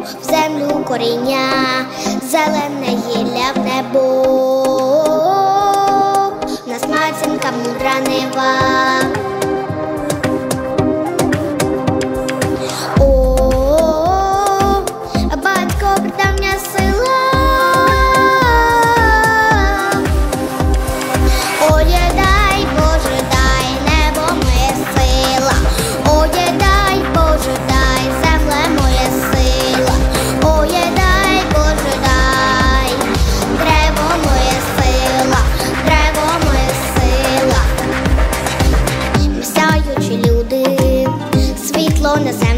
в землю коріння, зелене гілля в небо, нас матінка мудра нева. on the sound.